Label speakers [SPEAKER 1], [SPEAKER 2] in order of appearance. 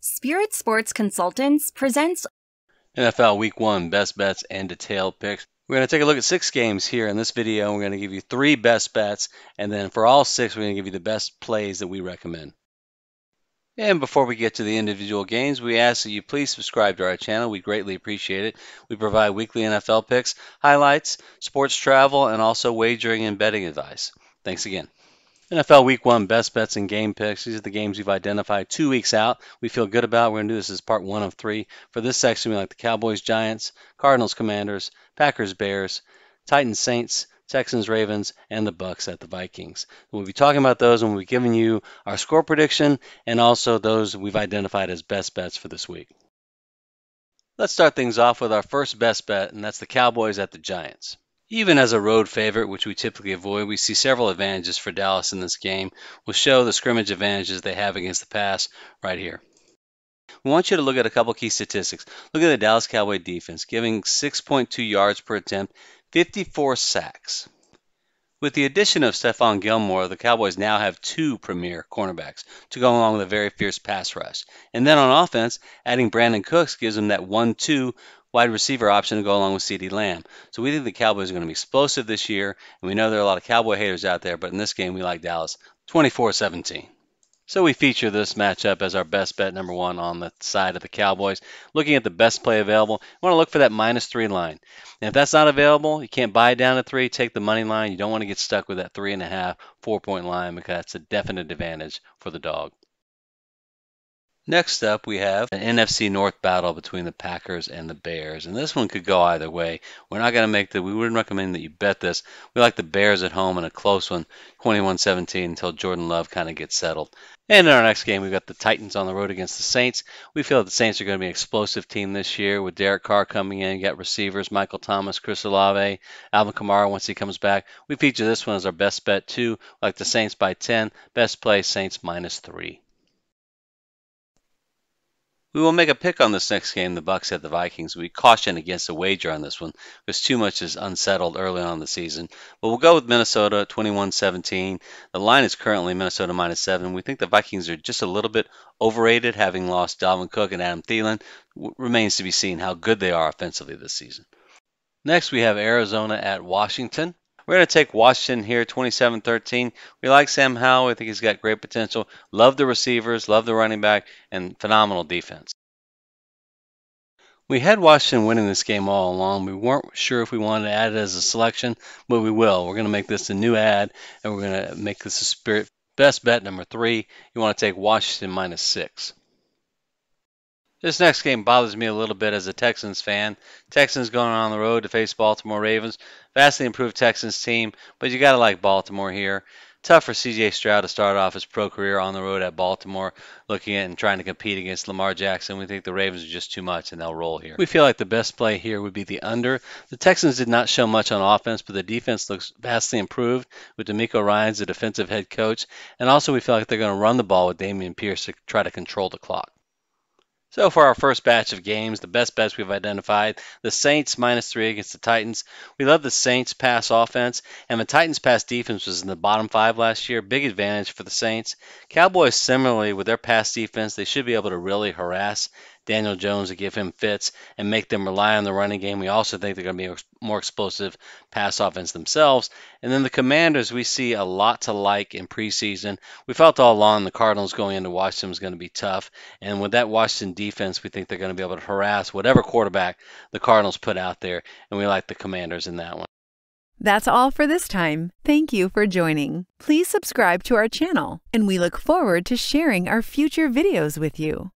[SPEAKER 1] Spirit Sports Consultants presents
[SPEAKER 2] NFL Week 1 best bets and detailed picks. We're going to take a look at six games here in this video. We're going to give you three best bets, and then for all six, we're going to give you the best plays that we recommend. And before we get to the individual games, we ask that you please subscribe to our channel. We greatly appreciate it. We provide weekly NFL picks, highlights, sports travel, and also wagering and betting advice. Thanks again. NFL Week 1 best bets and game picks. These are the games we've identified two weeks out. We feel good about. We're going to do this as part one of three. For this section, we like the Cowboys, Giants, Cardinals, Commanders, Packers, Bears, Titans, Saints, Texans, Ravens, and the Bucs at the Vikings. We'll be talking about those and we'll be giving you our score prediction and also those we've identified as best bets for this week. Let's start things off with our first best bet, and that's the Cowboys at the Giants. Even as a road favorite, which we typically avoid, we see several advantages for Dallas in this game. We'll show the scrimmage advantages they have against the pass right here. We want you to look at a couple key statistics. Look at the Dallas Cowboy defense, giving 6.2 yards per attempt, 54 sacks. With the addition of Stephon Gilmore, the Cowboys now have two premier cornerbacks to go along with a very fierce pass rush. And then on offense, adding Brandin Cooks gives them that 1 2 wide receiver option to go along with CeeDee Lamb. So we think the Cowboys are going to be explosive this year, and we know there are a lot of Cowboy haters out there, but in this game we like Dallas 24-17. So we feature this matchup as our best bet number one on the side of the Cowboys. Looking at the best play available, you want to look for that minus three line. And if that's not available, you can't buy down to three, take the money line. You don't want to get stuck with that three and a half, four point line because that's a definite advantage for the dog. Next up, we have an NFC North battle between the Packers and the Bears, and this one could go either way. We're not going to make the. We wouldn't recommend that you bet this. We like the Bears at home in a close one, 21-17, until Jordan Love kind of gets settled. And in our next game, we've got the Titans on the road against the Saints. We feel that the Saints are going to be an explosive team this year with Derek Carr coming in. You got receivers Michael Thomas, Chris Olave, Alvin Kamara once he comes back. We feature this one as our best bet too. Like the Saints by 10. Best play Saints minus three. We will make a pick on this next game, the Bucs at the Vikings. We caution against a wager on this one because too much is unsettled early on in the season. But we'll go with Minnesota 21-17. The line is currently Minnesota minus seven. We think the Vikings are just a little bit overrated, having lost Dalvin Cook and Adam Thielen. W- remains to be seen how good they are offensively this season. Next, we have Arizona at Washington. We're going to take Washington here, 27-13. We like Sam Howell. I think he's got great potential. Love the receivers, love the running back, and phenomenal defense. We had Washington winning this game all along. We weren't sure if we wanted to add it as a selection, but we will. We're going to make this a new ad, and we're going to make this a spirit best bet number three. You want to take Washington minus six. This next game bothers me a little bit as a Texans fan. Texans going on the road to face Baltimore Ravens. Vastly improved Texans team, but you got to like Baltimore here. Tough for CJ Stroud to start off his pro career on the road at Baltimore, looking at and trying to compete against Lamar Jackson. We think the Ravens are just too much and they'll roll here. We feel like the best play here would be the under. The Texans did not show much on offense, but the defense looks vastly improved with DeMeco Ryans the defensive head coach. And also, we feel like they're going to run the ball with Dameon Pierce to try to control the clock. So for our first batch of games, the best bets we've identified, the Saints minus three against the Titans. We love the Saints pass offense, and the Titans pass defense was in the bottom five last year. Big advantage for the Saints. Cowboys similarly with their pass defense, they should be able to really harass Daniel Jones to give him fits and make them rely on the running game. We also think they're going to be a more explosive pass offense themselves. And then the Commanders, we see a lot to like in preseason. We felt all along the Cardinals going into Washington was going to be tough. And with that Washington defense, we think they're going to be able to harass whatever quarterback the Cardinals put out there. And we like the Commanders in that one.
[SPEAKER 3] That's all for this time. Thank you for joining. Please subscribe to our channel, and we look forward to sharing our future videos with you.